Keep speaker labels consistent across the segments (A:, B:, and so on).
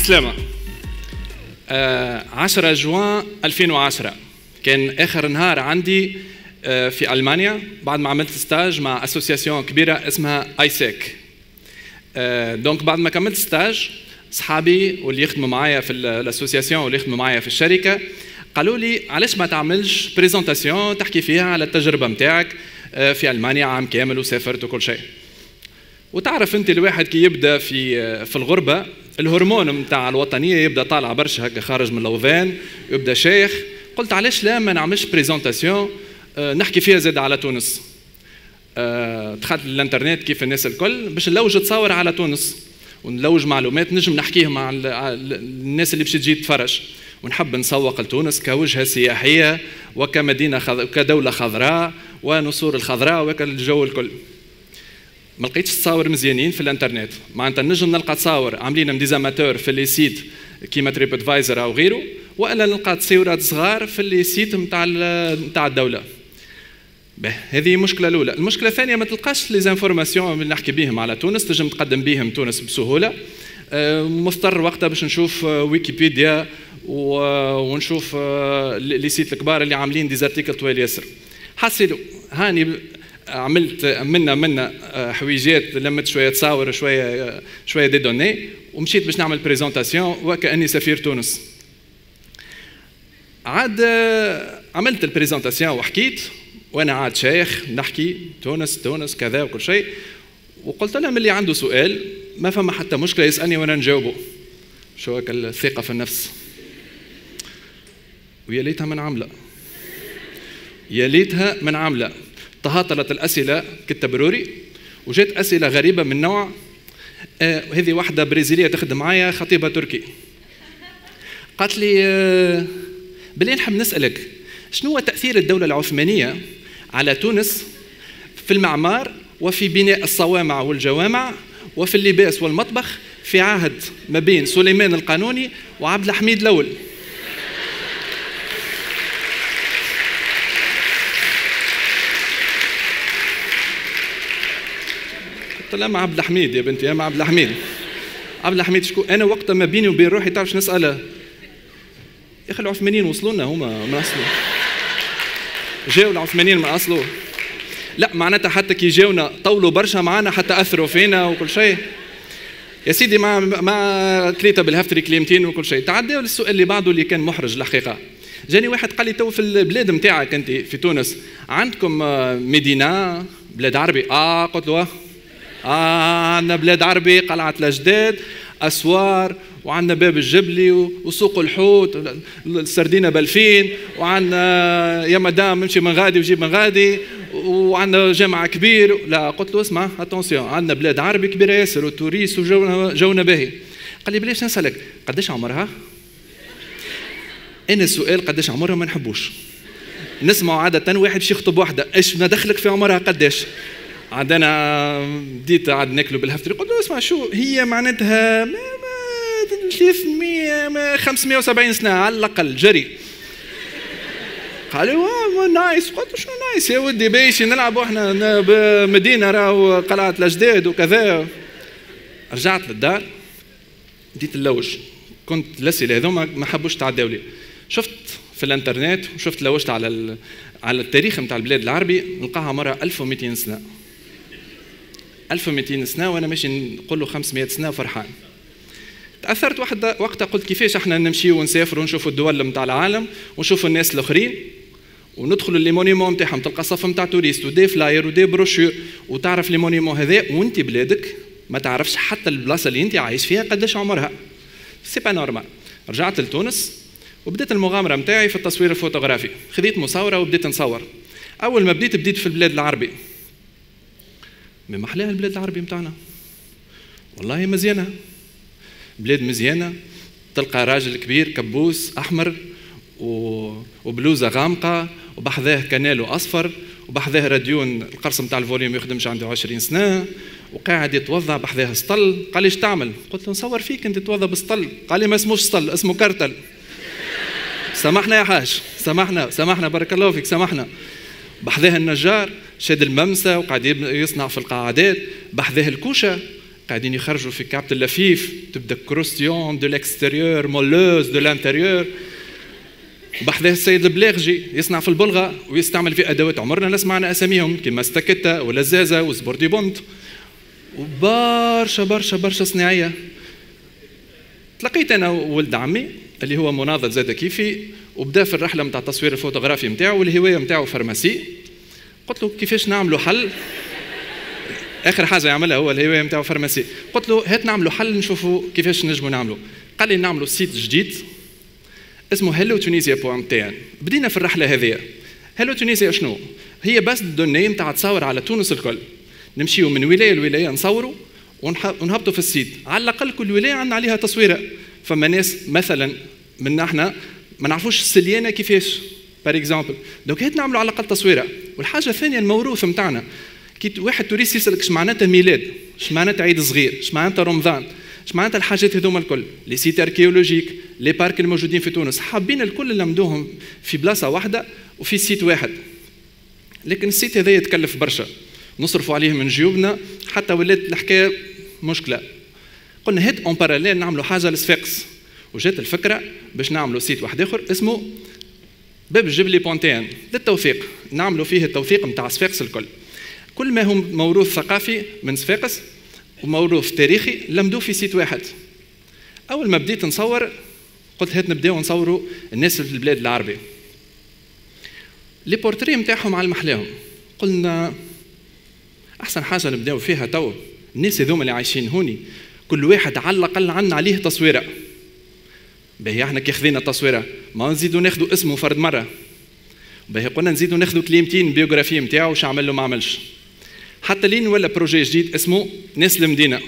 A: السلامة آه 10 جوان 2010 كان آخر نهار عندي آه في ألمانيا بعد ما عملت stage مع association كبيرة اسمها AIESEC. آه donc بعد ما كملت stage صحابي واللي يخدموا معايا في ال association واللي يخدموا معايا في الشركة قالوا لي علاش ما تعملش présentation تحكي فيها على التجربة نتاعك آه، في ألمانيا عام كامل وسافرت وكل شيء. وتعرف أنت الواحد كي يبدأ في آه، في الغربة الهرمون نتاع الوطنية يبدأ طالع برشا هكا خارج من الاوذان يبدأ شيخ. قلت علاش لا ما نعملش présentation آه، نحكي فيها زاد على تونس. دخلت الانترنت كيف الناس الكل باش نلوج تصور على تونس. ونلوج معلومات نجم نحكيهم مع الناس اللي باش تجي تتفرج ونحب نسوق لتونس كوجهة سياحية وكمدينة خض... كدولة خضراء ونسور الخضراء وكالجو الكل. ما لقيتش تصاور مزيانين في الانترنت. معناتها نجم نلقى تصاور عاملين des amateurs في les sites كيما TripAdvisor أو غيره وألا نلقى تصويرات صغار في les sites نتاع نتاع الدولة. هذه مشكلة الأولى. المشكلة الثانية ما تلقاش les informations اللي نحكي بهم على تونس تنجم تقدم بهم تونس بسهولة. آه، مضطر وقتها باش نشوف آه، ويكيبيديا ونشوف آه، les sites الكبار اللي عاملين des articles طويل ياسر. حاصيلو. هاني عملت منا منا حويجات لمت شوية تصاور شوية شوية des données ومشيت باش نعمل présentation وكأني سفير تونس. عاد عملت ال présentation وحكيت وأنا عاد شيخ نحكي تونس تونس كذا وكل شيء. وقلت له اللي عنده سؤال ما فما حتى مشكلة يسألني وأنا نجاوبه. شو هيك الثقة في النفس؟ ويا ليتها من عاملة. يا ليتها من عاملة. تهاطلت الأسئلة كالتبروري وجات أسئلة غريبة من نوع آه هذه واحدة برازيليه تخدم معايا خطيبة تركي. قالت لي آه بلي نحب نسألك شنو هو تأثير الدولة العثمانية على تونس في المعمار وفي بناء الصوامع والجوامع وفي اللباس والمطبخ في عهد ما بين سليمان القانوني وعبد الحميد الأول؟ قلت لها ما عبد الحميد يا بنتي يا ما عبد الحميد. عبد الحميد شكون أنا وقتها ما بيني وبين روحي تعرف نساله يا أخي العثمانيين وصلوا لنا هما من أصله. جاوا العثمانيين من أصله. لا معناتها حتى كي جاونا طولوا برشا معنا حتى أثروا فينا وكل شيء. يا سيدي مع مع ثلاثة بالهفتري كلمتين وكل شيء. تعداو للسؤال اللي بعده اللي كان محرج الحقيقة. جاني واحد قال لي تو في البلاد نتاعك أنت في تونس عندكم آه، مدينة بلاد عربي؟ آه قلت له آه عندنا بلاد عربي قلعة الأجداد أسوار وعندنا باب الجبلي وسوق الحوت السردينة بلفين وعندنا يا مدام نمشي من غادي وجيب من غادي وعندنا جامع كبير لا قلت له اسمع اتونسيون عندنا بلاد عربي كبيرة ياسر وتوريس وجونا جونا باهي قال لي بلاش نسألك قداش عمرها؟ أنا السؤال قداش عمرها ما نحبوش نسمع عادة واحد باش يخطب واحدة إيش دخلك في عمرها قداش؟ عاد أنا بديت عاد ناكلوا بالهفتري قلت له اسمع شو هي معناتها؟ ما ما 300 570 سنة على الأقل جري. قال لي nice. قلت شو nice يا ودي؟ بايش نلعبوا إحنا بمدينة راهو قلعة الأجداد وكذا. رجعت للدار بديت نلوج كنت الاسئله هذوما ما حبوش تعداو لي. شفت في الإنترنت وشفت لوجت على على التاريخ نتاع البلاد العربي نلقاها مرة 1200 سنة. 1200 سنة وأنا ماشي نقول له 500 سنة فرحان. تأثرت واحد وقتها قلت كيفاش إحنا نمشي ونسافروا ونشوفوا الدول نتاع العالم ونشوفوا الناس الآخرين وندخلوا les monuments نتاعهم تلقى صف نتاع touristes و des flyers و des brochures وتعرف les monuments هذا وانت بلادك ما تعرفش حتى البلاصة اللي انت عايش فيها قداش عمرها. c'est pas normal رجعت لتونس وبديت المغامرة نتاعي في التصوير الفوتوغرافي. خذيت مصورة وبديت نصور. أول ما بديت بديت في البلاد العربي. ما محلاها البلاد العربي نتاعنا والله مزيانة. بلاد مزيانة. تلقى راجل كبير كبوس أحمر وبلوزة غامقة وبحذاه كنالو أصفر وبحذاه راديو القرص نتاع ال volume يخدمش عنده 20 سنة وقاعد يتوضا بحذاه سطل قال لي تعمل؟ قلت له نصور فيك أنت تتوضا بسطل قال لي ما اسموش سطل اسمه كرتل. سامحنا يا حاج. سامحنا. سامحنا. بارك الله فيك. سامحنا. بحذاه النجار شاد الممسى وقاعد يصنع في القاعدات. بحذاه الكوشة قاعدين يخرجوا في كعبة اللفيف. تبدأ croustillant de l'extérieur moelleux de l'intérieur. بحذاه السيد البلاغجي يصنع في البلغة ويستعمل في أدوات عمرنا سمعنا أساميهم كيما ستاكيتا ولا زازا وسبورتي بونت. وبرشا برشا برشا صناعية. تلقيت أنا ولد عمي اللي هو مناضل زاد كيفي. وبدا في الرحلة نتاع التصوير الفوتوغرافي نتاعو والهواية نتاعو فارماسي. قلت له كيفاش نعملوا حل؟ آخر حاجة يعملها هو الهواية نتاعو فارماسي. قلت له هات نعملوا حل نشوفوا كيفاش نجموا نعملوا قال لي نعملوا site جديد اسمه Hello Tunisia point tn بدينا في الرحلة هذه Hello Tunisia شنو؟ هي base de données نتاع تصور على تونس الكل. نمشيو من ولاية لولاية نصوروا ونهبطوا في ال site. على الأقل كل ولاية عندنا عليها تصويرة. فما ناس مثلا منا إحنا ما نعرفوش السليانة كيفاش par exemple donc هات نعملوا على الأقل تصويرة. والحاجة الثانية الموروث نتاعنا كي واحد touriste يسألك اش معناتها ميلاد؟ اش معناتها عيد صغير؟ اش معناتها رمضان؟ اش معناتها الحاجات هذوما الكل؟ les sites archéologiques les parcs الموجودين في تونس. حابين الكل نلمدوهم في بلاصة واحدة وفي site واحد. لكن ال site هذا يتكلف برشا. نصرفوا عليه من جيوبنا حتى ولات الحكاية مشكلة. قلنا هات en parallèle نعملوا حاجة للصفاقس. وجات الفكرة باش نعملوا site واحد آخر اسمه باب الجبلي بونتين للتوثيق. نعملوا فيه التوثيق نتاع صفاقس الكل. كل ما هو موروث ثقافي من صفاقس وموروث تاريخي لمدوه في site واحد. أول ما بديت نصور قلت هات نبداو نصوروا الناس في البلاد العربي. les portraits نتاعهم على المحلاهم. قلنا أحسن حاجة نبداو فيها تو الناس هذوما اللي عايشين هوني كل واحد على الأقل عندنا عليه تصويرة. باهي إحنا كي خذينا التصويره ما نزيدوا ناخذوا اسمه فرد مره. باهي قلنا نزيدوا ناخذوا كليمتين biographie نتاعو واش عمل له ما عملش حتى لين ولا projet جديد اسمه ناس المدينة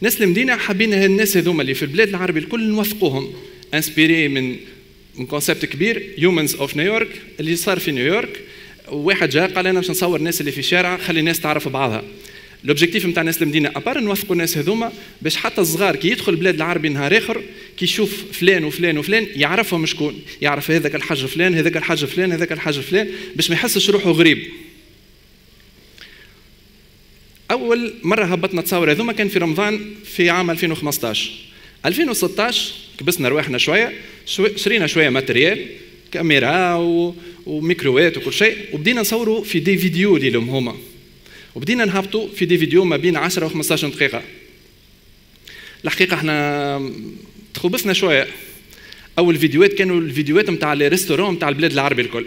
A: ناس المدينة حابين الناس هذوما اللي في البلاد العربي الكل نوثقوهم inspiré من من concept كبير Humans of New York اللي صار في نيويورك واحد جاء قال أنا باش نصور الناس اللي في الشارع خلي الناس تعرف بعضها. l'objectif نتاع الناس المدينة à part نوثقوا الناس هذوما باش حتى الصغار كي يدخل البلاد العربي نهار آخر كي يشوف فلان وفلان وفلان يعرفهم شكون. يعرف هذاك الحاج فلان هذاك الحاج فلان هذاك الحاج فلان باش ما يحسش روحه غريب. أول مرة هبطنا تصاور هذوما كان في رمضان في عام 2015 2016 كبسنا رواحنا شوية شرينا شوية matériel كاميرا و... وميكروات وكل شيء وبدينا نصوروا في des vidéos لهم هما. وبدينا نهبطوا في des vidéos ما بين 10 و 15 دقيقة. الحقيقة إحنا تخبصنا شوية. أول فيديوهات كانوا الفيديوهات نتاع les restaurants نتاع البلاد العربي الكل.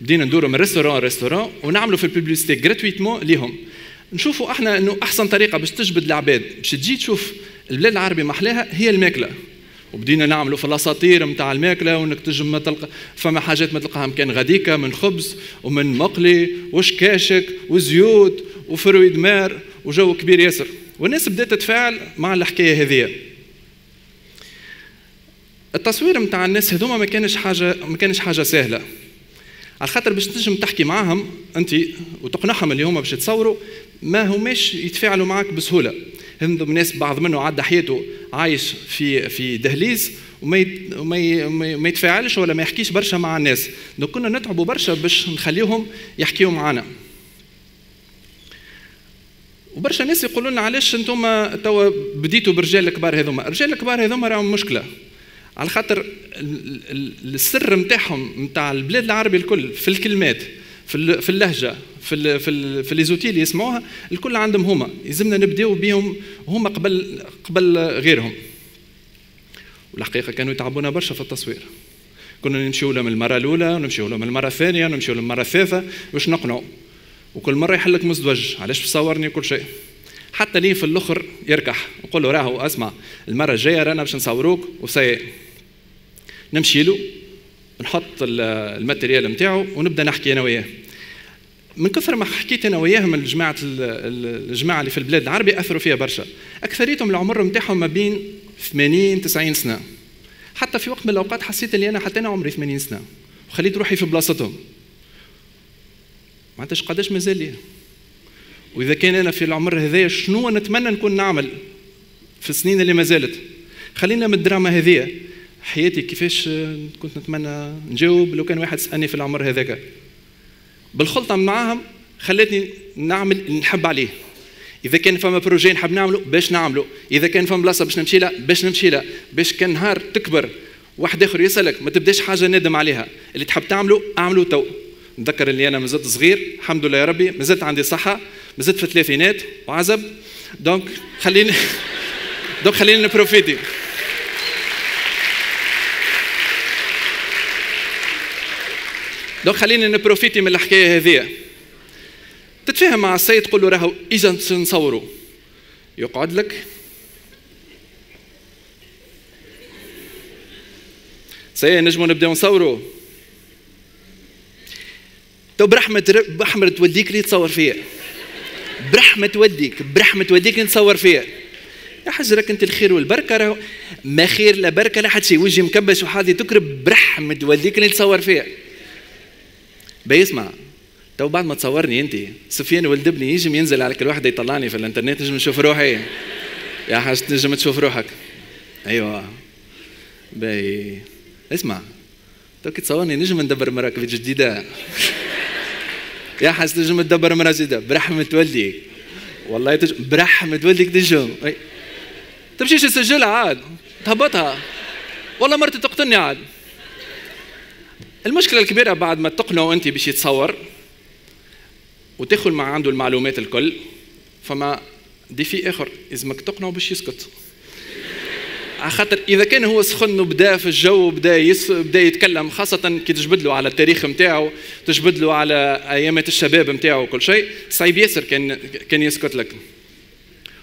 A: بدينا ندوروا من restaurant restaurant ونعملوا في ال publicité gratuitement ليهم. نشوفوا إحنا إنه أحسن طريقة باش تجبد العباد باش تجي تشوف البلاد العربي محلاها هي الماكلة. وبدينا نعملوا في الأساطير نتاع الماكلة وانك تجم ما تلقى فما حاجات ما تلقاها مكان غديكة من خبز ومن مقلي وشكاشك وزيوت وفرويد مار وجو كبير ياسر. والناس بدات تتفاعل مع الحكاية هذه التصوير نتاع الناس هذوما ما كانش حاجة ما كانش حاجة سهلة. على خاطر باش تنجم تحكي معاهم أنت وتقنعهم اللي هما باش يتصوروا ما هماش يتفاعلوا معك بسهولة. هندم ناس بعض منه عدى حياته عايش في في دهليز وما وما ما يتفاعلش ولا ما يحكيش برشا مع الناس. donc كنا نتعبوا برشا باش نخليهم يحكيوا معنا وبرشا ناس يقولوا لنا علاش أنتم توا بديتوا بالرجال الكبار هذوما. الرجال الكبار هذوما راهم مشكلة. على خاطر السر نتاعهم نتاع البلاد العربي الكل في الكلمات في اللهجة في ال في ال في les outils اللي يسمعوها الكل عندهم هما. يلزمنا نبداو بهم هما قبل قبل غيرهم. والحقيقة كانوا يتعبونا برشا في التصوير. كنا نمشيو لهم المرة الأولى ونمشيو لهم المرة الثانية ونمشيو لهم المرة الثالثة باش نقنعوا. وكل مرة يحلك مزدوج علاش تصورني كل شيء؟ حتى ليه في الأخر يركح. نقول له راهو اسمع المرة الجاية رانا باش نصوروك وسي نمشي له نحط الماتريال نتاعو ونبدأ نحكي أنا وياه. من كثر ما حكيت أنا وياهم الجماعة الجماعة اللي في البلاد العربي أثروا فيها برشا. أكثريتهم العمر نتاعهم ما بين 80 90 سنة. حتى في وقت من الأوقات حسيت اللي أنا حتى أنا عمري 80 سنة. وخليت روحي في بلاصتهم. ما عرفتش قداش مازال لي وإذا كان أنا في العمر هذايا شنو نتمنى نكون نعمل في السنين اللي ما زالت؟ خلينا من الدراما هذه حياتي كيفاش كنت نتمنى نجاوب. لو كان واحد سألني في العمر هذاك بالخلطة معاهم خلتني نعمل نحب عليه. إذا كان فما projet نحب نعمله باش نعمله إذا كان فما بلاصة باش نمشي لها باش نمشي لها باش كان نهار تكبر واحد آخر يسألك ما تبداش حاجة نادم عليها. اللي تحب تعمله اعمله تو. نذكر اللي أنا مازلت صغير الحمد لله يا ربي مازلت عندي صحة مازلت في الثلاثينات وعزب. donc خليني donc خليني نبروفيتي. donc خليني نبروفيتي من الحكاية هذه تتفاهم مع السيد تقول له راهو إذا نصوروا يقعد لك. si نجموا نبداو نصوروا تو برحمة برحمة والديك اللي تصور فيا. برحمة والديك برحمة اللي نتصور فيا. يا حاج راك أنت الخير والبركة راهو. ما خير لا بركة لا حد شيء وجهي مكبس وحاضي تكرب. برحمة والديك اللي تصور فيا. بيسمع. تو بعد ما تصورني انت سفيان ولد ابني يجي ينزل على كل واحد يطلعني في الانترنت نجم نشوف روحي. يا حاج تنجم تشوف روحك. أيوه. باي اسمع. تو كي تصورني نجم ندبر مراكب جديدة. يا حاج تنجم تدبر مرة جديدة. برحمة والديك والله تج... برحمة والديك تنجم. تمشيش تسجلها عاد. تهبطها. والله مرتي تقتلني عاد. المشكلة الكبيرة بعد ما تقنعه أنت باش يتصور وتاخذ مع عنده المعلومات الكل فما défi آخر لازمك تقنعه باش يسكت. على خاطر إذا كان هو سخن وبدا في الجو وبدا يس... بدا يتكلم خاصة كي تجبد له على التاريخ نتاعو تجبد له على أيامات الشباب نتاعو وكل شيء صعيب ياسر كان كان يسكت لك.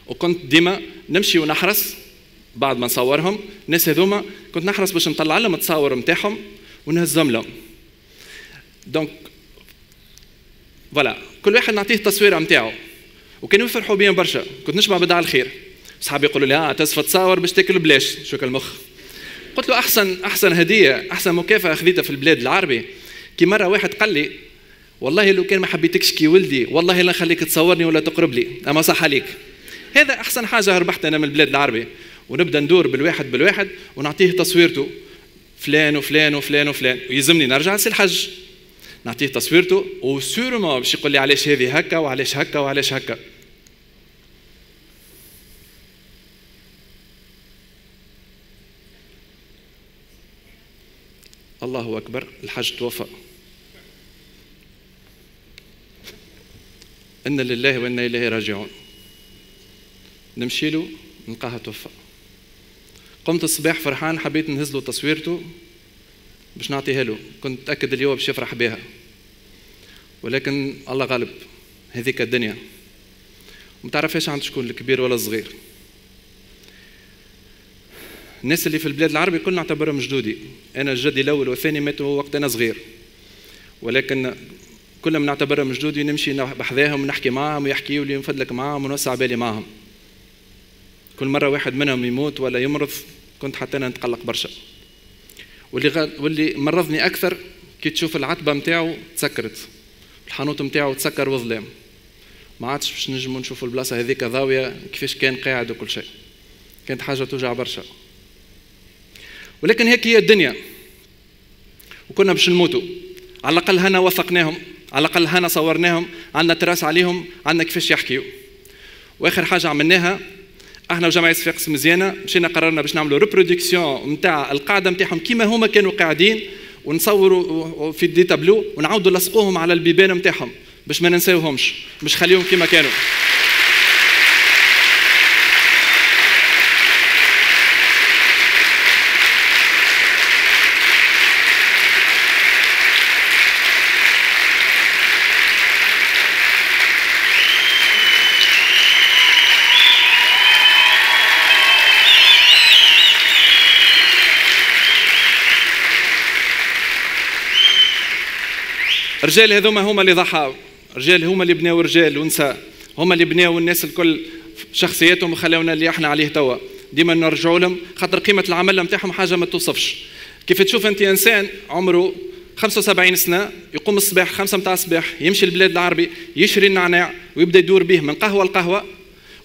A: وكنت ديما نمشي ونحرس بعد ما نصورهم. الناس هذوما كنت نحرس باش نطلع لهم التصاور نتاعهم ونهزم لهم donc voilà كل واحد نعطيه التصويره نتاعو وكانوا يفرحوا بيا برشا. كنت نشبع بدعاء الخير. صحابي يقولوا لي آه تسفى تصاور باش تاكل بلاش. شو المخ. قلت له أحسن أحسن هدية أحسن مكافأة خذيتها في البلاد العربي. كي مرة واحد قال لي والله لو كان ما حبيتكش كي ولدي والله لا نخليك تصورني ولا تقرب لي. أما صح عليك. هذا أحسن حاجة ربحت أنا من البلاد العربي. ونبدأ ندور بالواحد بالواحد ونعطيه تصويرته. فلان وفلان وفلان وفلان. ويلزمني نرجع الحج. نعطيه تصويرته وسورما باش يقول لي علاش هذه هكا وعلاش هكا وعلاش هكا. الله أكبر الحج توفى. إن لله وإنا إليه راجعون. نمشي له نلقاها توفى. قمت الصباح فرحان حبيت نهز له تصويرته باش نعطيها له. كنت متأكد اليوم باش يفرح بها ولكن الله غالب هذيك الدنيا. متعرفش عند شكون الكبير ولا الصغير. الناس اللي في البلاد العربي كلنا نعتبرهم جدودي. أنا جدي الأول والثاني ماتوا وقت أنا صغير. ولكن كلهم نعتبرهم جدودي نمشي بحذاهم ونحكي معهم ويحكيوا لي نفدلك معهم ونوسع بالي معهم كل مرة واحد منهم يموت ولا يمرض كنت حتى أنا نتقلق برشا. واللي غ... واللي مرضني أكثر كي تشوف العتبة نتاعو تسكرت. الحانوت نتاعو تسكر وظلام. ما عادش باش نجموا نشوفوا البلاصة هذيك ضاوية كيفاش كان قاعد وكل شيء. كانت حاجة توجع برشا. ولكن هيك هي الدنيا. وكنا باش نموتوا على الأقل هنا وثقناهم على الأقل هنا صورناهم عندنا traces عليهم عندنا كيفاش يحكيوا وآخر حاجة عملناها إحنا وجمعيه صفاقس مزيانة. مشينا قررنا باش نعملوا reproduction نتاع القاعدة نتاعهم كيما هما كانوا قاعدين ونصوروا في des tableaux ونعاودوا نلصقوهم على البيبان نتاعهم باش ما ننساوهمش باش نخليهم كيما كانوا. الرجال هذوما هما اللي ضحاو. رجال هما اللي بناو رجال ونساء. هما اللي بناو الناس الكل شخصياتهم وخلاونا اللي إحنا عليه توا. ديما نرجعوا لهم خاطر قيمة العمل نتاعهم حاجة ما توصفش. كيف تشوف أنت إنسان عمره 75 سنة يقوم الصباح خمسة متاع الصباح يمشي البلاد العربي يشري النعناع ويبدأ يدور به من قهوة لقهوة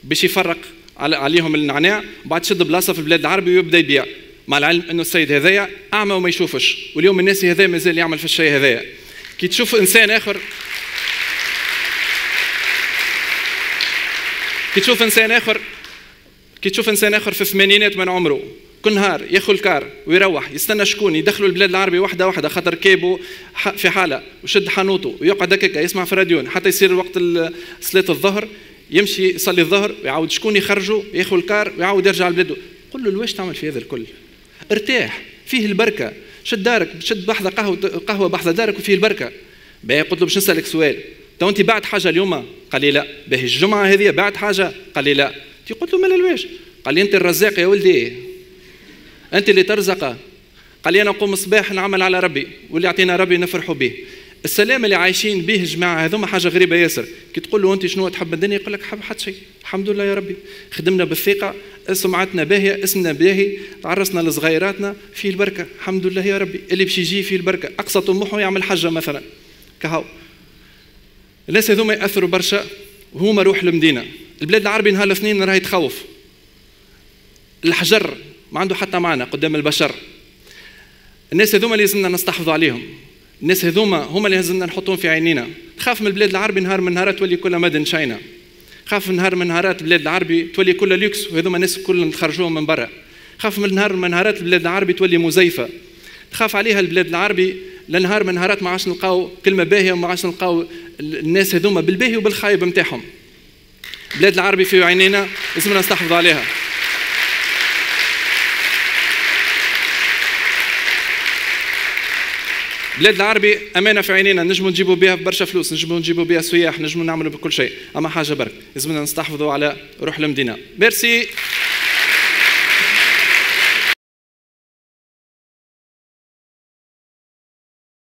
A: باش يفرق عليهم النعناع بعد شد بلاصة في البلاد العربي ويبدأ يبيع. مع العلم أنه السيد هذايا أعمى وما يشوفش واليوم الناس هذا مازال يعمل في الشيء هذايا. كي تشوف إنسان آخر كي تشوف إنسان آخر كي تشوف إنسان آخر في الثمانينات من عمره كل نهار ياخذ ال car ويروح يستنى شكون يدخلوا البلاد العربي واحدة واحدة خاطر كيبو في حالة وشد حانوته ويقعد هكاك يسمع في الراديو حتى يصير وقت صلاة الظهر يمشي يصلي الظهر ويعاود شكون يخرجه ياخذ ال car ويعاود يرجع لبلاده قل له لواش تعمل في هذا الكل؟ ارتاح فيه البركة. شد دارك شد بحذا قهوة قهوة بحذا دارك وفيه البركة. باهي قلت له باش نسألك سؤال. تو أنت بعد حاجة اليوم؟ قال لي لا. باهي الجمعة هذه بعد حاجة؟ قال لي لا. قلت له مال لواش؟ قال لي أنت الرزاق يا ولدي. أنت اللي ترزق. قال لي أنا نقوم الصباح نعمل على ربي واللي يعطينا ربي نفرحوا به. السلام اللي عايشين به الجماعه هذوما حاجة غريبة ياسر. كي تقول له أنت شنو تحب الدنيا يقول لك حب حتى شيء. الحمد لله يا ربي. خدمنا بالثقة سمعتنا باهية اسمنا باهي تعرسنا لصغيراتنا فيه البركة. الحمد لله يا ربي. اللي باش يجي فيه البركة. أقصى طموحه يعمل حجه مثلا. كهو. الناس هذوما يأثروا برشا وهما روح المدينة. البلاد العربي نهار الاثنين راهي تخوف. الحجر ما عنده حتى معنى قدام البشر. الناس هذوما لازمنا نستحفظوا عليهم. الناس هذوما هما اللي لازمنا نحطهم في عينينا. تخاف من البلاد العربي نهار من نهارات تولي كلها مدن شاينا خاف من نهار من نهارات البلاد العربي تولي كلها لوكس وهذوما الناس كلهم نخرجوهم من برا. خاف من نهار من نهارات البلاد العربي تولي مزيفة. تخاف عليها البلاد العربي لنهار من نهارات ما عادش نلقاو كلمة باهية وما عادش نلقاو الناس هذوما بالباهي وبالخايب نتاعهم البلاد العربي في عينينا لازمنا نستحفظوا عليها. بلاد العربي أمانة في عينينا نجموا نجيبوا بها برشا فلوس نجموا نجيبوا بها سياح نجموا نعملوا بكل شيء. أما حاجة برك لازمنا نستحفظوا على روح المدينة. ميرسي